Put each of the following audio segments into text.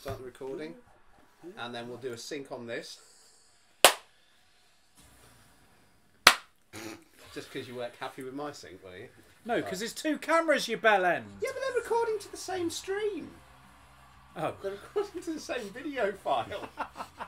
start the recording, and then we'll do a sync on this. Just because you weren't happy with my sync, were you? No, because there's two cameras, you bell end. Yeah, but they're recording to the same stream. Oh. They're recording to the same video file.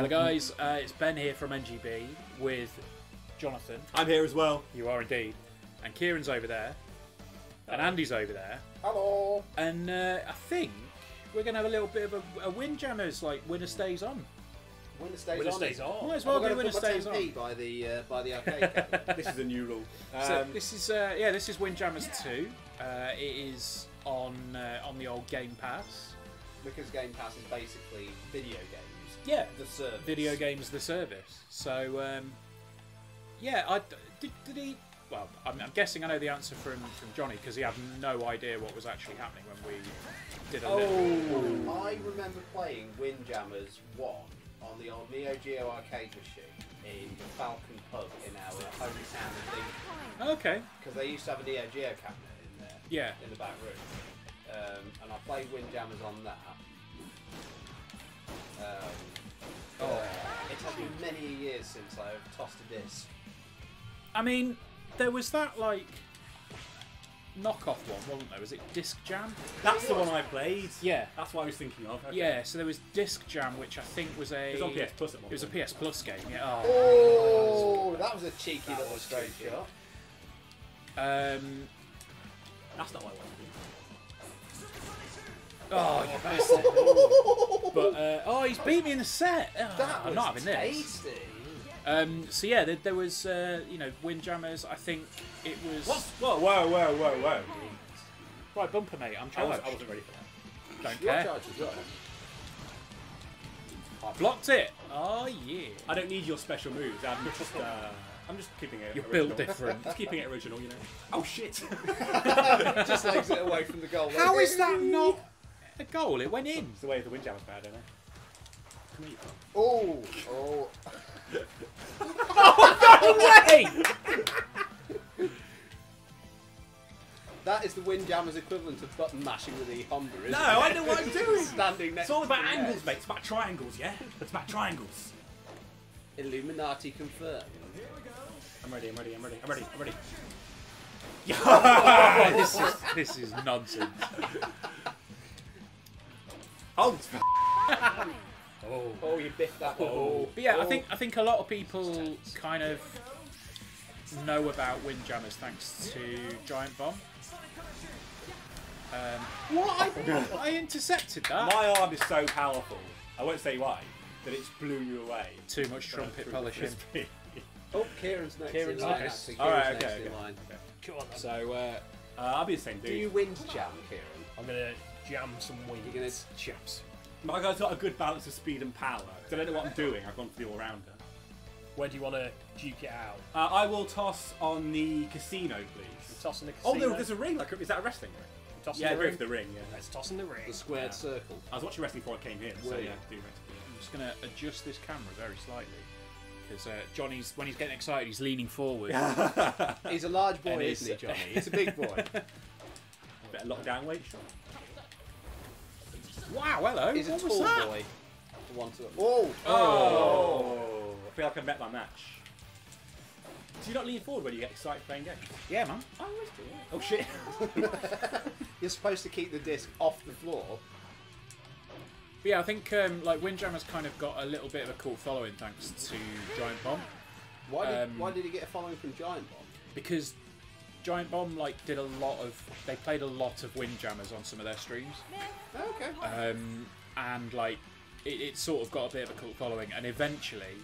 Hello, guys. Uh, it's Ben here from NGB with Jonathan. I'm here as well. You are indeed. And Kieran's over there. And Andy's over there. Hello. And uh, I think we're going to have a little bit of a, a Windjammers, like Winner Stays On. Winner stays Winner on. stays on. Might as Well, well do Winner Stays On. by the uh, by the arcade. cabinet. This is a new rule. So Um, this is uh, yeah, this is Windjammers two. Uh, it is on uh, on the old Game Pass. because Game Pass is basically video games. Yeah, The service. video games the service. So um, yeah, I did, did he. Well, I'm, I'm guessing I know the answer from from Johnny because he had no idea what was actually happening when we did a little. I remember playing Windjammers 1 on the old Neo Geo arcade machine in the Falcon pub in our hometown of Lincoln. Okay. Because they used to have a Neo Geo cabinet in there. Yeah. In the back room. Um, and I played Windjammers on that. Um, Oh. it has been many years since I've tossed a disc. I mean, there was that like knockoff one, wasn't there? Was it Disc Jam? that's the one I played. Yeah. That's what I was thinking of. Okay. Yeah. So there was Disc Jam, which I think was a. It was on PS Plus at one It was a. PS Plus game. Yeah. Oh. Oh, that was a cheeky That little was straight shot. Um. That's not what I wanted Oh, you bastard. but uh, oh, he's beat me in the set. Oh, That I'm was not having this. Um, so yeah, there, there was uh, you know Windjammers. I think it was to do. Whoa, whoa, whoa, whoa, whoa. right bumper mate. I'm I, was, I wasn't ready for that. Don't Your care. charge as. I blocked it. Oh yeah. I don't need your special moves. I'm just, uh, I'm just keeping it You're original. built different. Just keeping it original, you know. Oh shit! Just legs it away from the goal. How is that not a goal? It went in. it's the way the windjammer's bad, isn't it? Come here. Oh, oh. Hey! That is the Windjammers equivalent of button mashing with the Honda, isn't No, it? I know what I'm doing. Standing next It's all about the angles, net. mate. It's about triangles, yeah? It's about triangles. Illuminati confirmed. I'm ready, I'm ready, I'm ready, I'm ready, I'm ready. Oh, this is this is nonsense. Oh, Oh. Oh, you biffed that. Oh. But yeah, I think I think a lot of people kind of know about Windjammers thanks to Giant Bomb. Um, what? I, I intercepted that. my arm is so powerful, I won't say why, that it's blew you away. Too much trumpet polishing. Oh, Kieran's next Kieran's in line. next. actually. All right, Kieran's okay, next in okay. line. Come on, then. So uh, Uh, I'll be the same dude. Do you wind jam, Kieran? I'm gonna jam some wings. You're gonna chaps. My guy's got a good balance of speed and power. 'cause I don't know what I'm doing. I've gone for the all-rounder. Where do you want to duke it out? Uh, I will toss on the casino, please. Toss in the casino. Oh, casino. there, there's a ring. Like, is that a wrestling ring? Toss in Yeah, the go ring. for the ring. Yeah. Let's toss in the ring. the squared Yeah. circle. I was watching wrestling before I came here, so Were yeah, do wrestling. I'm just gonna adjust this camera very slightly because uh, Johnny's when he's getting excited, he's leaning forward. He's a large boy, And isn't he, Johnny? He's a big boy. Better lock down weight. Sure. Wow, hello. He's a what was tall that? boy. One to oh, Oh, I feel like I bet my match. Do you not lean forward when you get excited playing games? Yeah, man. I always do. Oh shit! You're supposed to keep the disc off the floor. But yeah, I think um, like Windjammer's kind of got a little bit of a cult following thanks to Giant Bomb Why did Um, Why did he get a following from Giant Bomb? because Giant Bomb like did a lot of they played a lot of Windjammers on some of their streams, Okay. um, and like it, it sort of got a bit of a cult following, and eventually,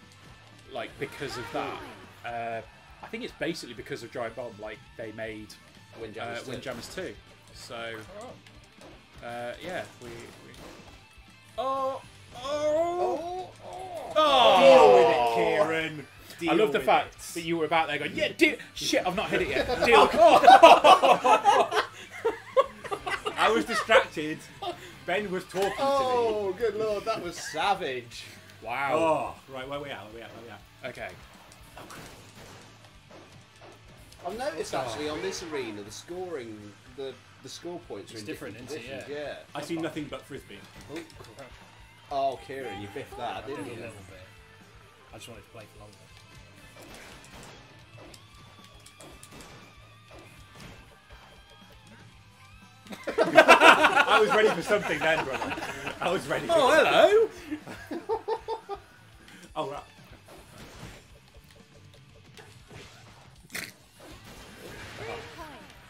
like because of that, uh, I think it's basically because of Giant Bomb like they made uh, Windjammers. too. Windjammers too. So uh, yeah, we. we... Oh, oh, Oh, oh. oh! Deal with it, Kieran. I love the fact it. that you were about there going, yeah, deal. Shit, I've not hit it yet. Deal. Oh. I was distracted. Ben was talking to me. Oh, good lord, that was savage. Wow. Oh, right, where we at? Where we at? Where we at? Okay. I've noticed actually on this arena, the scoring, the the score points are It's in different, different isn't it? positions. Yeah. I see nothing but frisbee. Oh. Oh, Kieran, you biffed that, I did a didn't you? little bit. I just wanted to play for longer. I was ready for something then, brother. I was ready. For Oh, hello. Oh, right.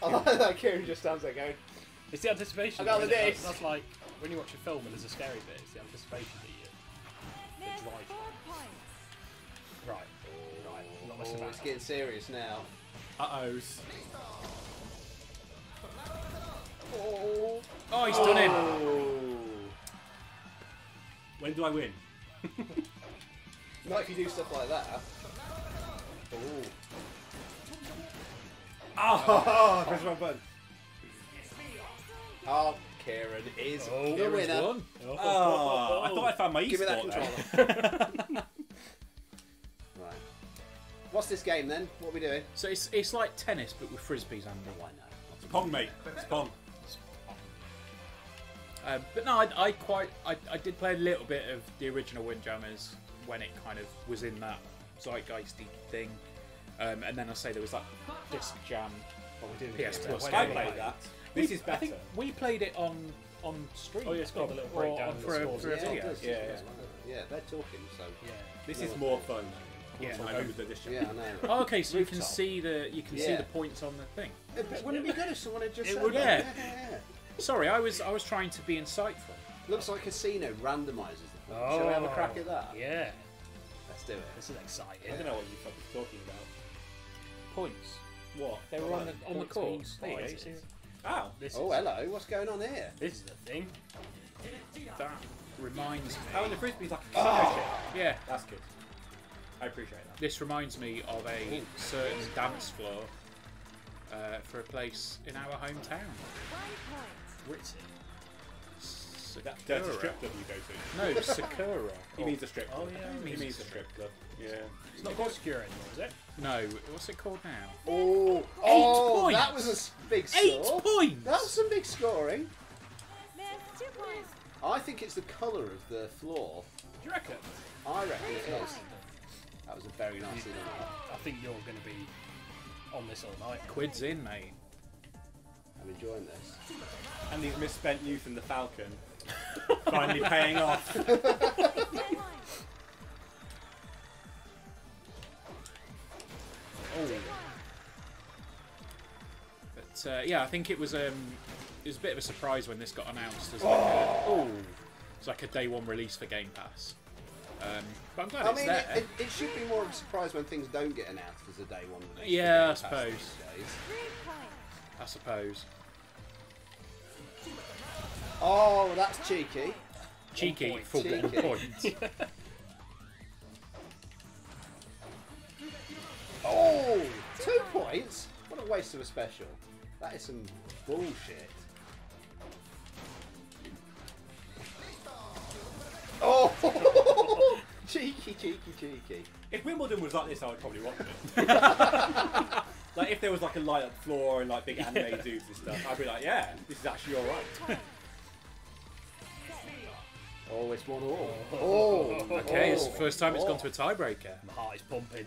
I like that Kieran just stands there going, It's the anticipation. I got the? That's, disc. that's like when you watch a film and there's a scary bit. It's the anticipation that you that drives. Right. Right. I'm not messing oh, it's getting serious now. Uh ohs. Oh, Oh, he's done him. oh. When do I win? Not if you do stuff like that. Oh. Oh, press the wrong button. Oh, Kieran is Oh, the Kieran's winner. won. Oh. oh, I thought I found my Give me that controller. there. Right. What's this game then? What are we doing? So it's it's like tennis, but with frisbees under. Why not? It's Pong, mate. It's Pong. Um, but no, I, I quite I, I did play a little bit of the original Windjammers when it kind of was in that zeitgeisty thing, um, and then I say there was that disc jam What we doing? PS? Plus. I played wait. that. This We- is I think we played it on on stream. Oh, yeah, it's got I the little breakdown on- of for the a, scores. for a Yeah, it video. Yeah, yeah, yeah. yeah, they're talking, so. Yeah. This No, is more fun. Yeah. I remember the disc Yeah, I know. Oh, okay, so you can Rooftop. see the you can see the points on the thing. Eh, but Wouldn't it be good if someone had just It said would, that? yeah. Yeah, yeah. Sorry, I was I was trying to be insightful. Looks like Casino randomises the points. Shall we have a crack at that? Oh, Yeah. Let's do it. This is exciting. I don't know what you fucking talking about. Points. What? They were on the on the Points course. means There you go, prizes. see Ow. This Oh, is, hello. What's going on here? This is the thing. That reminds me. How in the frisbee's like a casino chip. Yeah, That's good. I appreciate that. this reminds me of a certain dance floor uh, for a place in our hometown. Ritzy. That, that's a strip club you go to. No, Sakura. Oh, he means a strip club. Oh, yeah, He he means means a strip club. Yeah. It's not called secure anymore, is it? No, what's it called now? Oh, oh, points. that was a big score. Eight points. That was some big scoring. Two points. I think it's the colour of the floor. Do you reckon? I reckon it is. That was a very nice done. I think you're going to be on this all night. Quids in, mate. I'm enjoying this. And these misspent youth in the Falcon finally paying off. Oh. But uh, yeah, I think it was um, it was a bit of a surprise when this got announced as like a oh, it's like a day one release for Game Pass. Um, but I'm glad I it's mean, there. it, it, it should be more of a surprise when things don't get announced as a day one release. for Yeah, I Game Pass suppose. These days. Three points. I suppose. Oh, that's cheeky. Cheeky point. for one point. Oh, two points? What a waste of a special. That is some bullshit. Oh, cheeky, cheeky, cheeky. If Wimbledon was like this, I would probably watch it. like if there was like a light up floor and like big anime dudes and stuff, I'd be like, yeah, this is actually alright. Oh, it's one all. Oh, Okay, it's the oh, first time it's gone to a tiebreaker. My heart is pumping.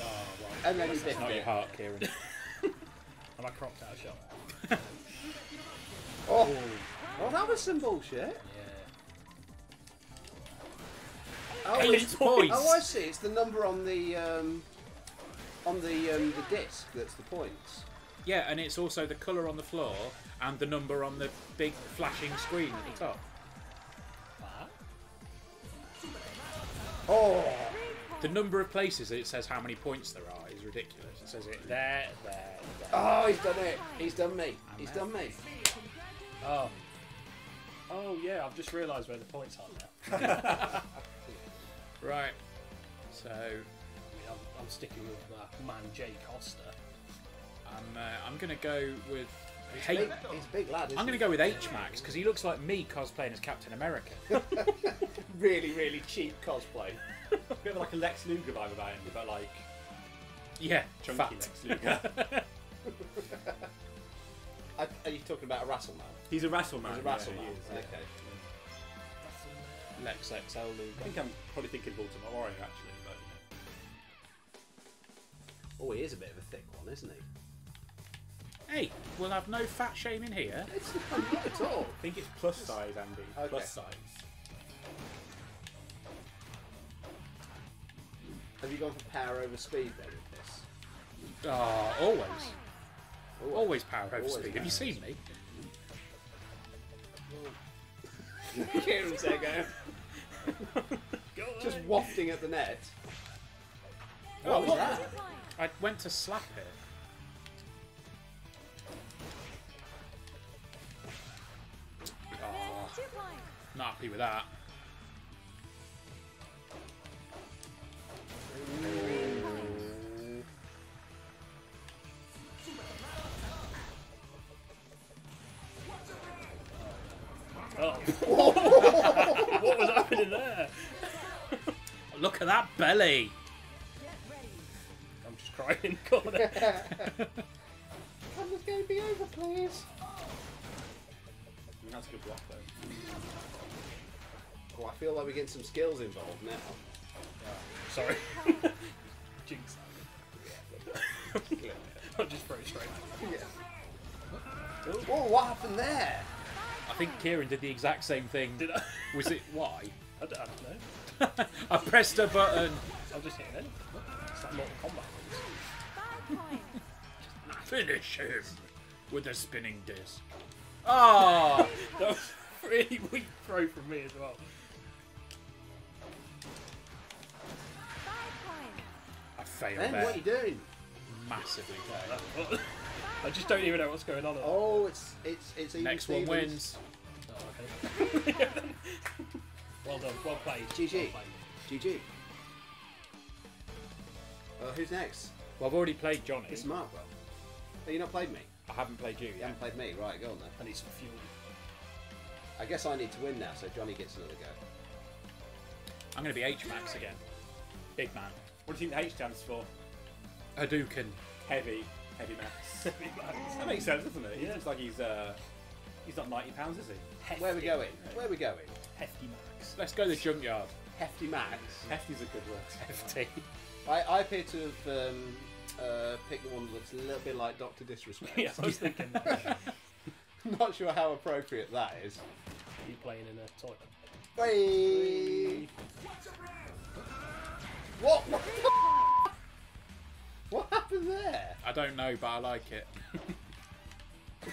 Oh, well. And then you biffed Not your heart, Kieran. Have I cropped out a shot? Oh. oh, that was some bullshit. Yeah. Oh, Eight it's- points. Oh, I see. It's the number on the um, on the um, the disc that's the points. Yeah, and it's also the colour on the floor and the number on the big flashing screen at the top. Oh, The number of places it says how many points there are is ridiculous. It says it there, there, there. oh, he's done it. He's done me. He's out. done me. Oh. Oh, yeah, I've just realised where the points are now. Right. So, We I'm, I'm sticking with my man Jay Costa. I'm, uh, I'm going to go with. Big, H- he's a big lad. I'm going to go with H Max because he looks like me cosplaying as Captain America. really, really cheap cosplay. A bit of like a Lex Luger vibe about him, but like yeah, chunky fat. Lex Luger. Are, are you talking about a Rasselman? He's a wrestle man. He's a yeah, Rasselman. he is, yeah. Okay. Lex XL Luger. I think I'm probably thinking of Ultimate Warrior actually, Oh, he is a bit of a thick one, isn't he? Hey, we'll have no fat shaming here. It's not at all. I think it's plus size, Andy. Okay. Plus size. Have you gone for power over speed then with this? Oh, always. Ooh, Always power over Always speed. Have you seen me? Kieran's there going, just wafting at the net. What was that? I went to slap it. Oh, not happy with that. Oh. what was happening there? Look at that belly. Get ready. I'm just crying in the corner. Come, this game be over, please. Mm, that's a good block though. Oh, I feel like we're getting some skills involved now. Sorry. Jinx. I'll just throw it straight at you. Oh, what happened there? I think Kieran did the exact same thing. Did I? Was it why? I don't, I don't know. I pressed a button. I'm just hitting anything. It's like Mortal Kombat. Five points. Finish him with a spinning disc. Ah! That was a really weak throw from me as well. I failed Ben, there what are you doing? massively. failed. I just don't even know what's going on. at all. Oh, it's it's it's even Next one wins. Oh, okay. well done. Well played. GG. Well played. GG. Uh, who's next? Well, I've already played Johnny. It's Mark, bro. Oh, you not played me? I haven't played you You yet. haven't played me, right? Go on then. I need some fuel. I guess I need to win now, so Johnny gets another go. I'm going to be H Max again. Big man. What do you think the H stands for? Hadouken. Heavy. Heavy max. Heavy Max. That makes sense, doesn't it? He Yeah. looks like he's uh he's not ninety pounds, is he? Hefty. Where we going? Where are we going? Hefty Max. Let's go to the junkyard. Hefty Max. Hefty's a good word. Hefty. I, I appear to have um, uh, picked the one that looks a little bit like Doctor Disrespect. yeah, I was thinking that. Not sure how appropriate that is. you playing in a toilet. Whee! What? What, Three points. what happened there? I don't know, but I like it.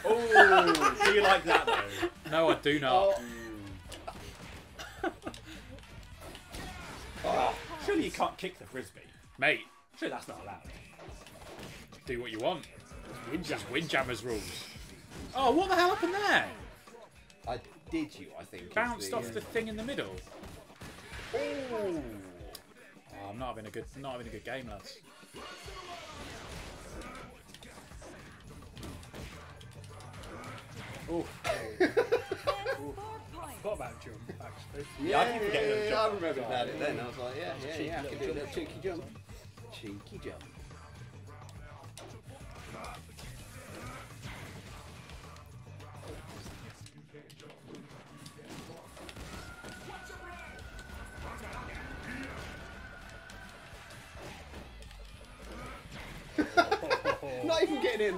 Oh, do you like that though? No, I do not. Oh. Oh, Surely you can't kick the frisbee. Mate, Sure, that's not allowed. Do what you want. Windjammers. Windjammers rules. Oh, what the hell happened there? I did you, I think. Bounced the, off the uh, thing in the middle. Oh. Oh, I'm not having a good, not having a good game, lads. Oh, There's. Forgot about jump, actually. Yeah, I keep forgetting yeah, yeah. I remembered about it then. I was like, yeah, was yeah, yeah, I can do jump. that cheeky jump. Cheeky jump.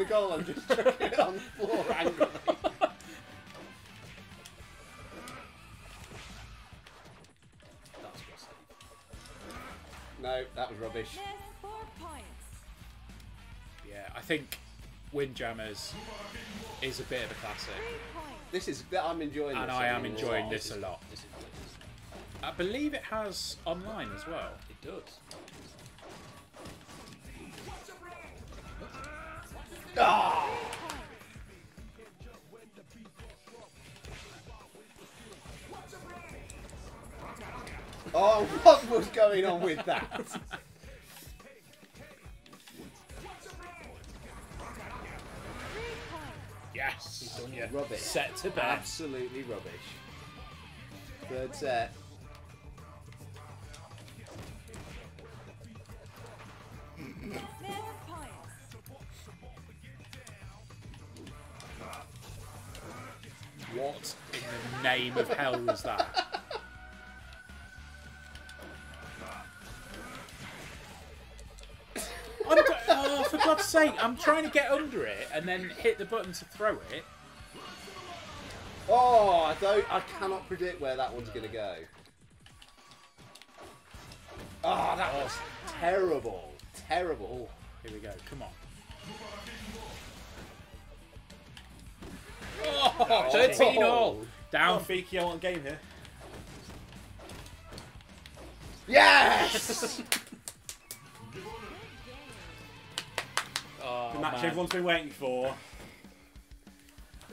Goal, I'm just chucking it on the floor angrily. That's what's No, that was rubbish. Four points. Yeah, I think Windjammers is a bit of a classic, This is, I'm enjoying this. and I am enjoying this a lot. This is what it is. I believe it has online as well. It does. going on with that? yes. Yeah. Rubbish. Set to bed. Absolutely rubbish. But set. What in the name of hell was that? For God's sake, I'm trying to get under it and then hit the button to throw it. Oh, I don't. I cannot predict where that one's going to go. Oh, that was terrible. Terrible. Here we go, come on. Oh, 13 all. Oh. Come Down. on, Fiki, I want a game here. Yes. The match man. everyone's been waiting for.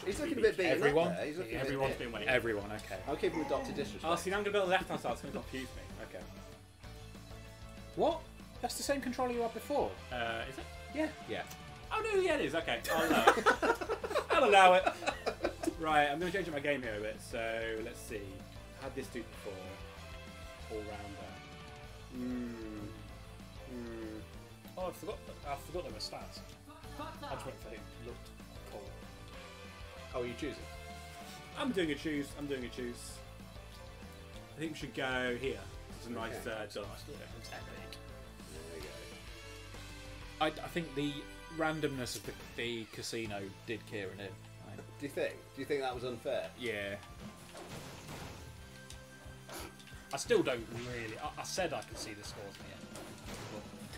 He's looking a bit beaten Everyone? up there. He's looking a bit Everyone's hit. been waiting. Everyone, okay. I'll keep him with Doctor Disrespect. Oh, see, now I'm going to build on the left hand side, it's going to confuse me. Okay. What? That's the same controller you had before. Uh, is it? Yeah. yeah. Oh, no, yeah, it is. Okay, I'll allow it. I'll allow it. Right, I'm going to change up my game here a bit. So, let's see. Had this dude before. All rounder. Hmm. Hmm. Oh, I forgot. I forgot there were stats. I just went for who looked cool. Oh, are you choosing? I'm doing a choose. I'm doing a choose. I think we should go here. It's a nice Okay. uh, dot. There we go. I, I think the randomness of the, the casino did Kieran in. I- Do you think? Do you think that was unfair? yeah. I still don't really. I, I said I could see the scores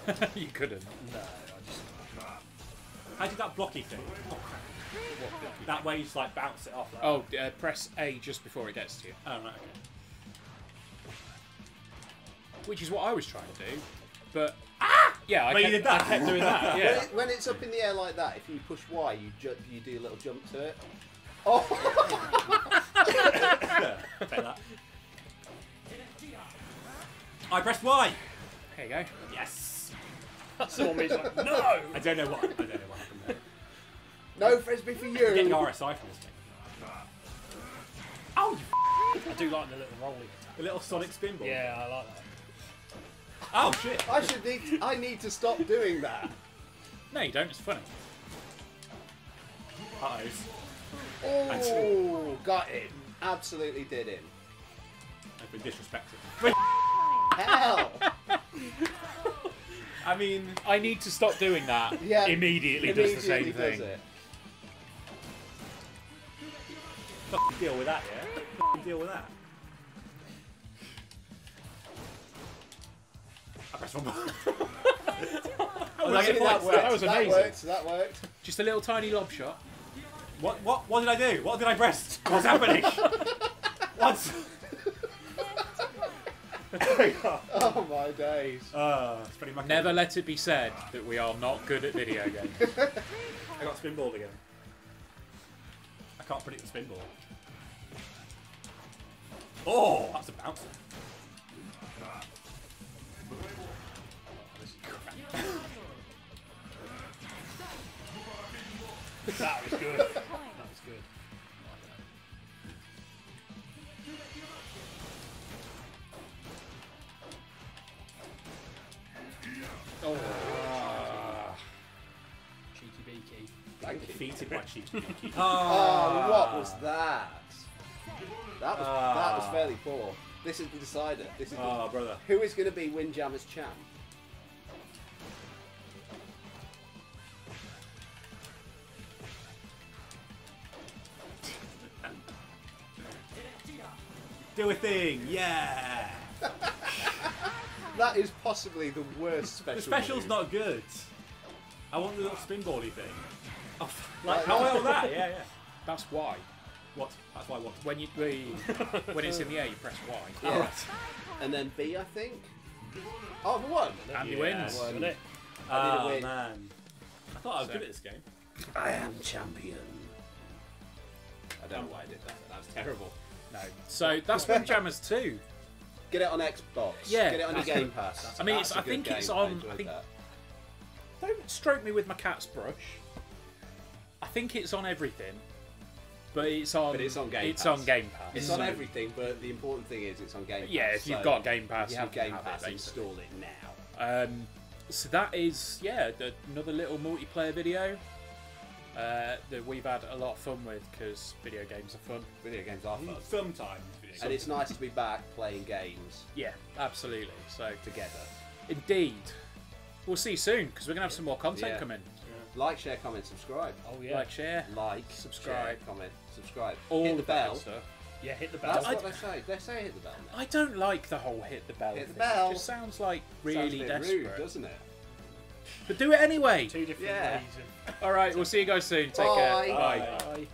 in the end. you couldn't. No, I just. How did that blocky thing? That way you just like bounce it off. Like Oh, uh, press A just before it gets to you. oh right. Okay. Which is what I was trying to do. But. Ah! Yeah, I But you kept, did that. I kept doing that. When, it, when it's up in the air like that, if you push Y, you ju- you do a little jump to it. Oh, Bet that. I pressed Y. There you go. Yes. Someone was like, no! I don't know what. I don't know what happened there. no frisbee for I'm getting. RSI from this thing. Oh, you I do like the little rolling attack. a little Sonic spinball. Yeah, I like that. Oh shit. I should need. I need to stop doing that. No, you don't. It's funny. Uh-ohs. Oh, got him. Absolutely did him. I've been disrespected. Hell. I mean, I need to stop doing that. Yeah. Immediately, does the same Immediately thing. does it. fucking deal with that, yeah? Fucking deal with that. I pressed one button. Oh, did I that worked. That was amazing. That worked. That worked. Just a little tiny lob shot. What, what, what did I do? What did I press? What's happening? What's... Oh my days. Uh, spreading my Never let it be said that we are not good at video games. I got spinballed again. I can't predict the spinball. Oh, that's a bouncer. That was good. that was good. Beaky. Thank you. Defeated by cheeky beaky. Oh, what was that? That was that was Ah. fairly poor. This is the decider. This is the, Oh, brother. who is going to be Windjammer's champ. Do a thing, yeah. That is possibly the worst special. The special's move. not good. I want the little spinbally thing. Like like how that. well that? Yeah, yeah. That's why. What? That's why what? When you when it's in the air, you press Y. Yeah. And then B, I think. Oh, the one. And you Yeah. wins. Wasn't it? I did a Oh win. man. I thought I was So- good at this game. I am champion. I don't know why I did that. That was terrible. No. So that's Windjammers 2. Get it on Xbox. Yeah, Get it on your Game. Pass. I mean, That's it's- a I good think game. it's on- I enjoyed think- that. Don't stroke me with my cat's brush. I think it's on everything, but it's on. But it's on Game It's Pass. on Game Pass. It's so- on everything, but the important thing is it's on Game Pass. Yeah, if you've so got Game Pass, if you have can Game have Pass, it, basically. install it now. Um, so that is yeah the, another little multiplayer video uh, that we've had a lot of fun with because video games are fun. Video games are fun. Sometimes. video And it's nice to be back playing games Yeah, absolutely. So together. indeed, we'll see you soon because we're gonna have some more content Yeah. coming. Like, share, comment, subscribe. Oh yeah. Like, share. Like, Subscribe. share, comment, subscribe. all hit the of that bell. stuff. yeah, hit the bell. That's I- what they say. They say hit the bell. Now. I don't like the whole hit the bell. Hit the bell. It just sounds like Sounds really a bit desperate. rude, doesn't it? but do it anyway. Two different Yeah. ways of All right, we'll see you guys soon. Take Bye. care. Bye. Bye.